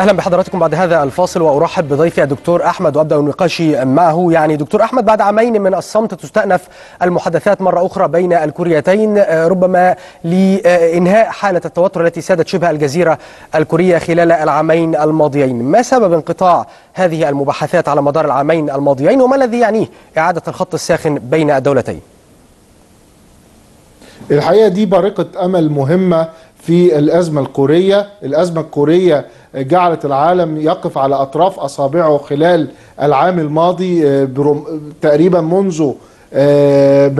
أهلا بحضراتكم بعد هذا الفاصل وأرحب بضيفي الدكتور أحمد وأبدأ نقاشي معه. يعني دكتور أحمد بعد عامين من الصمت تستأنف المحادثات مرة أخرى بين الكوريتين ربما لإنهاء حالة التوتر التي سادت شبه الجزيرة الكورية خلال العامين الماضيين. ما سبب انقطاع هذه المباحثات على مدار العامين الماضيين وما الذي يعنيه إعادة الخط الساخن بين الدولتين؟ الحقيقة دي بارقة أمل مهمة في الأزمة الكورية، الأزمة الكورية جعلت العالم يقف على أطراف أصابعه خلال العام الماضي تقريبا منذ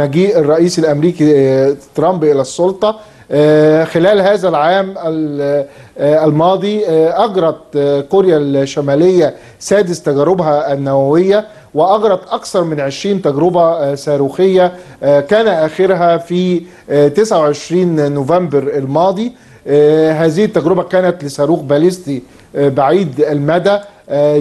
مجيء الرئيس الأمريكي ترامب إلى السلطة. خلال هذا العام الماضي أجرت كوريا الشمالية سادس تجاربها النووية. واجرت أكثر من 20 تجربة صاروخية كان آخرها في 29 نوفمبر الماضي. هذه التجربة كانت لصاروخ باليستي بعيد المدى.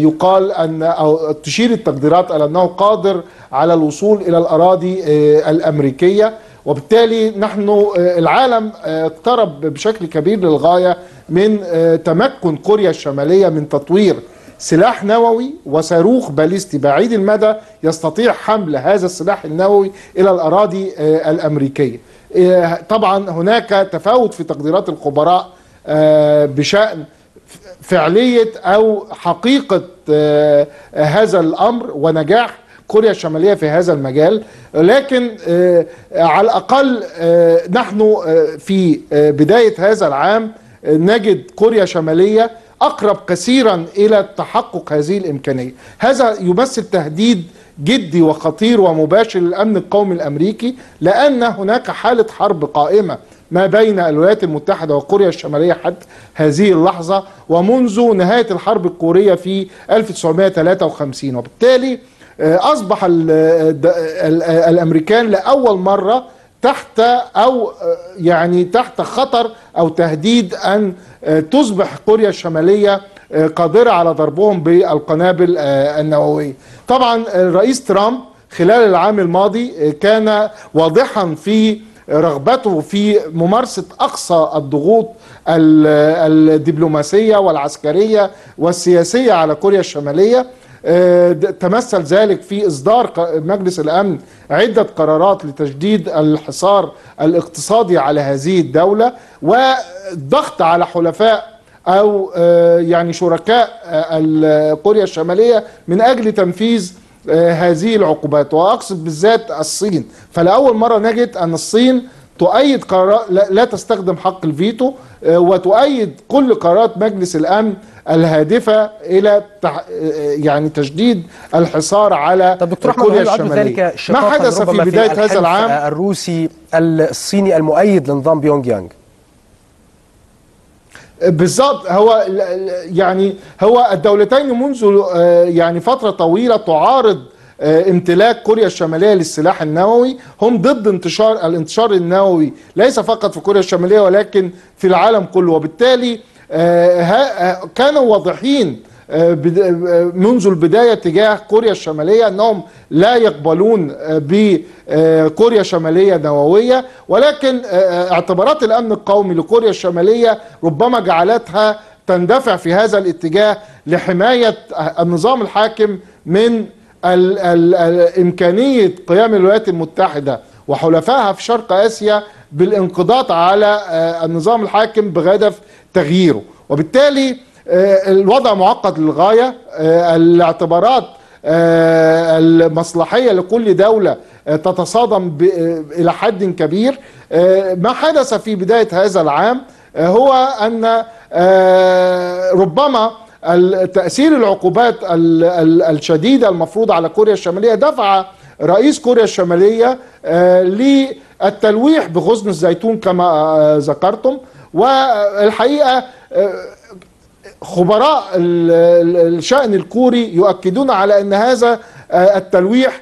يقال أن أو تشير التقديرات إلى أنه قادر على الوصول إلى الأراضي الأمريكية. وبالتالي نحن العالم اقترب بشكل كبير للغاية من تمكن كوريا الشمالية من تطوير سلاح نووي وصاروخ باليستي بعيد المدى يستطيع حمل هذا السلاح النووي إلى الأراضي الأمريكية. طبعا هناك تفاوت في تقديرات الخبراء بشأن فعلية أو حقيقة هذا الأمر ونجاح كوريا الشمالية في هذا المجال لكن على الأقل نحن في بداية هذا العام نجد كوريا الشمالية أقرب كثيرا إلى تحقق هذه الإمكانية. هذا يمثل تهديد جدي وخطير ومباشر للأمن القومي الأمريكي لأن هناك حالة حرب قائمة ما بين الولايات المتحدة وكوريا الشمالية حتى هذه اللحظة ومنذ نهاية الحرب الكورية في 1953 وبالتالي أصبح ال ال الأمريكان لأول مرة تحت أو يعني تحت خطر أو تهديد أن تصبح كوريا الشمالية قادرة على ضربهم بالقنابل النووية. طبعا الرئيس ترامب خلال العام الماضي كان واضحا في رغبته في ممارسة أقصى الضغوط الدبلوماسية والعسكرية والسياسية على كوريا الشمالية تمثل ذلك في إصدار مجلس الأمن عدة قرارات لتجديد الحصار الاقتصادي على هذه الدولة والضغط على حلفاء أو يعني شركاء كوريا الشمالية من أجل تنفيذ هذه العقوبات. وأقصد بالذات الصين. فلأول مرة نجد أن الصين تؤيد قرارات لا تستخدم حق الفيتو وتؤيد كل قرارات مجلس الأمن الهادفة إلى يعني تشديد الحصار على طب دكتور كوريا الشمالية. ما حدث في بدايه في هذا العام؟ الروسي الصيني المؤيد لنظام بيونج يانج بالضبط هو يعني هو الدولتين منذ يعني فترة طويلة تعارض امتلاك كوريا الشمالية للسلاح النووي. هم ضد انتشار الانتشار النووي ليس فقط في كوريا الشمالية ولكن في العالم كله. وبالتالي كانوا واضحين منذ البداية تجاه كوريا الشمالية أنهم لا يقبلون بكوريا الشمالية نووية. ولكن اعتبارات الأمن القومي لكوريا الشمالية ربما جعلتها تندفع في هذا الاتجاه لحماية النظام الحاكم من ال ال ال إمكانية قيام الولايات المتحدة وحلفائها في شرق آسيا بالانقضاض على النظام الحاكم بهدف تغييره. وبالتالي الوضع معقد للغاية. الاعتبارات المصلحية لكل دولة تتصادم إلى حد كبير. ما حدث في بداية هذا العام هو أن ربما تأثير العقوبات الشديدة المفروضة على كوريا الشمالية دفع رئيس كوريا الشمالية للتلويح بغصن الزيتون كما ذكرتم. والحقيقة خبراء الشأن الكوري يؤكدون على أن هذا التلويح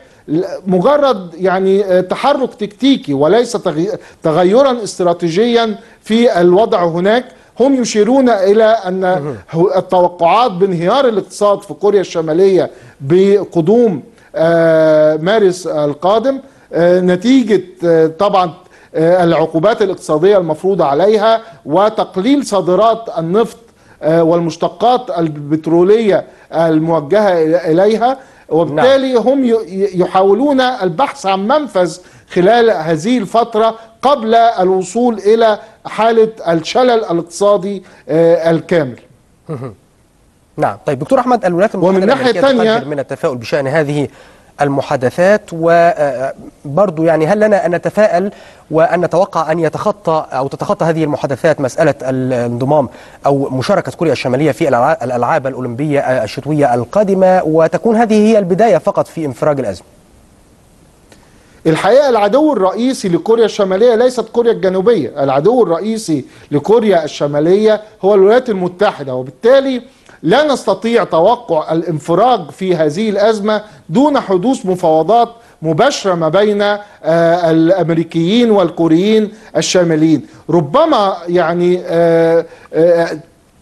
مجرد يعني تحرك تكتيكي وليس تغيرا استراتيجيا في الوضع هناك. هم يشيرون إلى أن التوقعات بانهيار الاقتصاد في كوريا الشمالية بقدوم مارس القادم نتيجة طبعا العقوبات الاقتصادية المفروضه عليها وتقليل صادرات النفط آه، والمشتقات البترولية الموجهة إليها. وبالتالي هم ي- يحاولون البحث عن منفذ خلال هذه الفترة قبل الوصول إلى حالة الشلل الاقتصادي آه، الكامل. نعم. طيب دكتور أحمد الولايات المتحدة ومن ناحية تانية- من التفاؤل بشأن هذه المحادثات وبرضو يعني هل لنا أن نتفائل وأن نتوقع أن يتخطى أو تتخطى هذه المحادثات مسألة الانضمام أو مشاركة كوريا الشمالية في الألع- الألعاب الأولمبية الشتوية القادمة وتكون هذه هي البداية فقط في انفراج الأزمة؟ الحقيقة العدو الرئيسي لكوريا الشمالية ليست كوريا الجنوبية العدو الرئيسي لكوريا الشمالية هو الولايات المتحدة وبالتالي لا نستطيع توقع الانفراج في هذه الأزمة دون حدوث مفاوضات مباشرة ما بين آه، الأمريكيين والكوريين الشماليين ربما يعني آه، آه،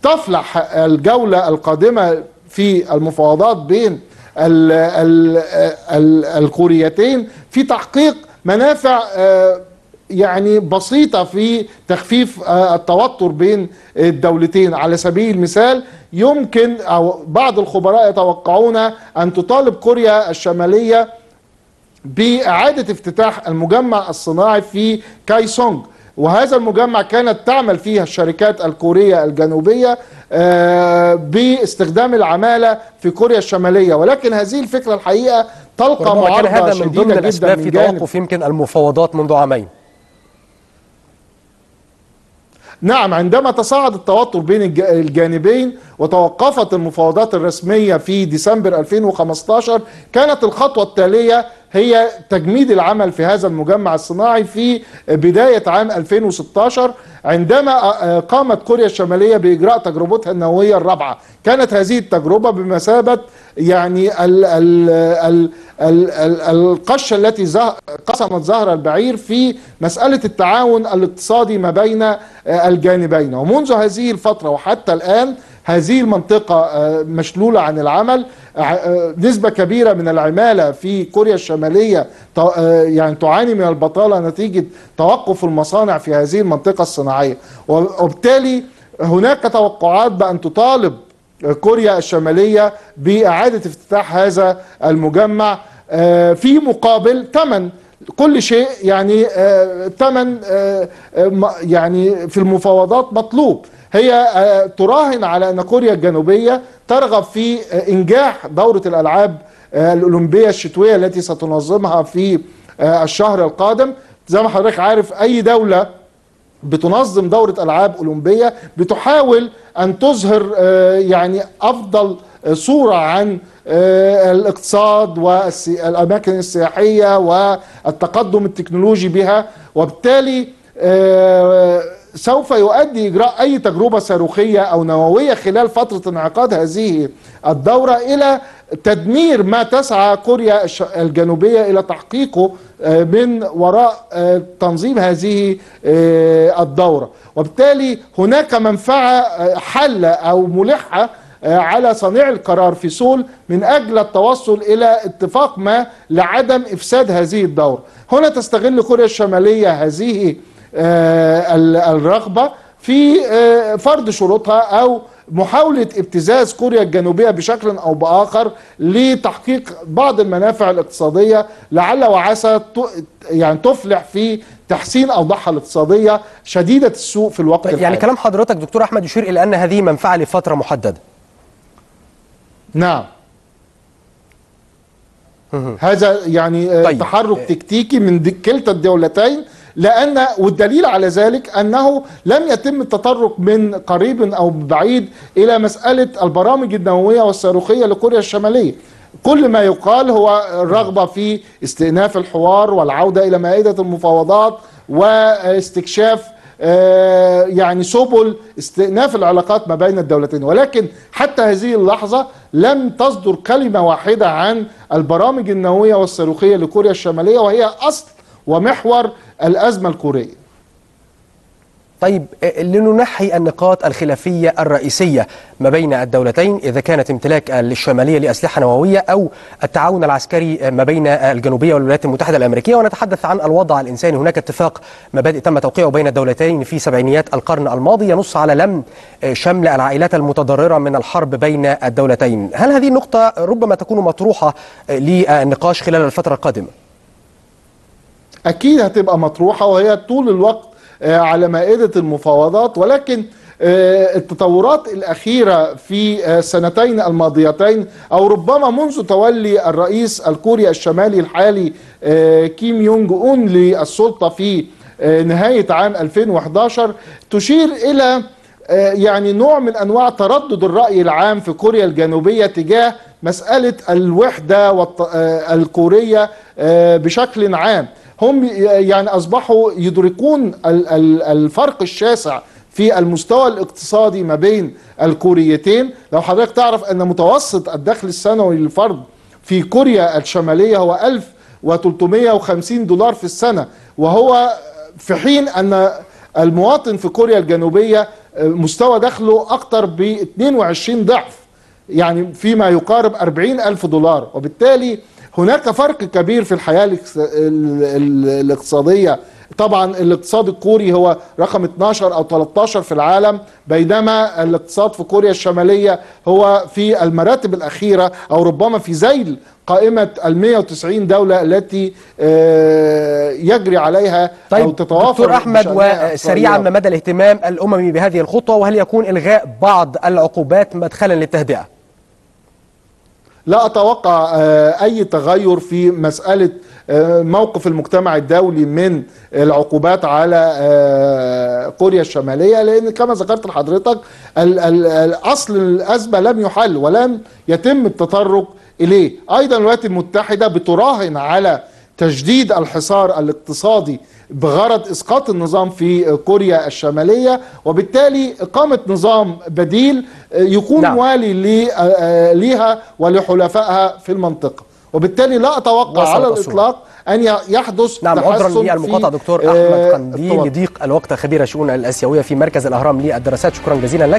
تفلح الجولة القادمة في المفاوضات بين ال ال ال الكوريتين في تحقيق منافع يعني بسيطة في تخفيف التوتر بين الدولتين. على سبيل المثال يمكن أو بعض الخبراء يتوقعون أن تطالب كوريا الشمالية بإعادة افتتاح المجمع الصناعي في كايسونج وهذا المجمع كانت تعمل فيه الشركات الكورية الجنوبية آه، باستخدام العمالة في كوريا الشمالية. ولكن هذه الفكرة الحقيقة تلقى معارضة هذا من ضمن من في توقف يمكن المفاوضات منذ عامين. نعم عندما تصاعد التوتر بين الج- الجانبين وتوقفت المفاوضات الرسمية في ديسمبر 2015 كانت الخطوة التالية هي تجميد العمل في هذا المجمع الصناعي في بداية عام 2016 عندما آه، قامت كوريا الشمالية بإجراء تجربتها النووية الرابعة. كانت هذه التجربة بمثابة يعني ال ال ال ال ال القشة التي قسمت ظهر البعير في مسألة التعاون الاقتصادي ما بين آه، الجانبين. ومنذ هذه الفترة وحتى الآن هذه المنطقة آه، مشلولة عن العمل. آه، آه، نسبة كبيرة من العمالة في كوريا الشمالية يعني تعاني من البطالة نتيجة توقف المصانع في هذه المنطقة الصناعية. وبالتالي هناك توقعات بأن تطالب كوريا الشمالية بإعادة افتتاح هذا المجمع في مقابل ثمن. كل شيء يعني ثمن يعني في المفاوضات مطلوب. هي آه، تراهن على أن كوريا الجنوبية ترغب في آه، إنجاح دورة الألعاب آه، الأولمبية الشتوية التي ستنظمها في الشهر القادم. زي ما حضرتك عارف أي دولة بتنظم دورة ألعاب أولمبية بتحاول أن تظهر يعني أفضل صورة عن الاقتصاد والأماكن السياحية والتقدم التكنولوجي بها. وبالتالي سوف يؤدي إجراء أي تجربة صاروخية أو نووية خلال فترة انعقاد هذه الدورة إلى تدمير ما تسعى كوريا الجنوبية إلى تحقيقه آه، من وراء آه، تنظيم هذه آه، الدورة. وبالتالي هناك منفعة حلة أو ملحة على صانع القرار في سول من أجل التوصل إلى اتفاق ما لعدم إفساد هذه الدورة. هنا تستغل كوريا الشمالية هذه الرغبة في آه، فرض شروطها أو محاولة ابتزاز كوريا الجنوبية بشكل أو بآخر لتحقيق بعض المنافع الاقتصادية لعل وعسى يعني تفلح في تحسين أوضاعها الاقتصادية شديدة السوء في الوقت يعني الحالي. كلام حضرتك دكتور أحمد يشير إلى أن هذه منفعة لفترة محددة. نعم. هذا يعني آه، طيب. تحرك تكتيكي من كلتا الدولتين لأن والدليل على ذلك أنه لم يتم التطرق من قريب أو بعيد إلى مسألة البرامج النووية والصاروخية لكوريا الشمالية. كل ما يقال هو الرغبة في استئناف الحوار والعودة إلى مائدة المفاوضات واستكشاف آه، يعني سبل استئناف العلاقات ما بين الدولتين. ولكن حتى هذه اللحظة لم تصدر كلمة واحدة عن البرامج النووية والصاروخية لكوريا الشمالية وهي أصل ومحور الأزمة الكورية. طيب لننحي النقاط الخلافية الرئيسية ما بين الدولتين إذا كانت امتلاك الشمالية لأسلحة نووية أو التعاون العسكري ما بين الجنوبية والولايات المتحدة الأمريكية. ونتحدث عن الوضع الإنساني. هناك اتفاق مبادئ تم توقيعه بين الدولتين في سبعينيات القرن الماضي ينص على لم شمل العائلات المتضررة من الحرب بين الدولتين. هل هذه النقطة ربما تكون مطروحة للنقاش خلال الفترة القادمة؟ أكيد هتبقى مطروحة وهي طول الوقت على مائدة المفاوضات. ولكن التطورات الأخيرة في السنتين الماضيتين أو ربما منذ تولي الرئيس الكوري الشمالي الحالي كيم يونج أون للسلطة في نهاية عام 2011 تشير إلى يعني نوع من أنواع تردد الرأي العام في كوريا الجنوبية تجاه مسألة الوحدة الكورية بشكل عام. هم يعني أصبحوا يدركون الفرق الشاسع في المستوى الاقتصادي ما بين الكوريتين. لو حضرتك تعرف أن متوسط الدخل السنوي للفرد في كوريا الشمالية هو 1350 دولار في السنة وهو في حين أن المواطن في كوريا الجنوبية مستوى دخله أكثر ب 22 ضعف يعني فيما يقارب 40 ألف دولار وبالتالي هناك فرق كبير في الحياة الاقتصادية طبعا الاقتصاد الكوري هو رقم 12 أو 13 في العالم بينما الاقتصاد في كوريا الشمالية هو في المراتب الأخيرة أو ربما في ذيل قائمة ال 190 دولة التي يجري عليها طيب أو تتوافر دكتور أحمد وسريعا ما مدى الاهتمام الأممي بهذه الخطوة وهل يكون إلغاء بعض العقوبات مدخلا للتهدئة؟ لا أتوقع أي تغير في مسألة موقف المجتمع الدولي من العقوبات على كوريا الشمالية لأن كما ذكرت لحضرتك أصل الأزمة لم يحل ولم يتم التطرق إليه. أيضا الولايات المتحدة بتراهن على تجديد الحصار الاقتصادي بغرض إسقاط النظام في كوريا الشمالية وبالتالي إقامة نظام بديل يكون نعم. موالي ليها ولحلفائها في المنطقة. وبالتالي لا أتوقع على الإطلاق أن يحدث نعم عذرا للمقاطعه دكتور أحمد قنديل لضيق الوقت خبير الشؤون الآسيوية في مركز الأهرام للدراسات. شكرا جزيلا لك.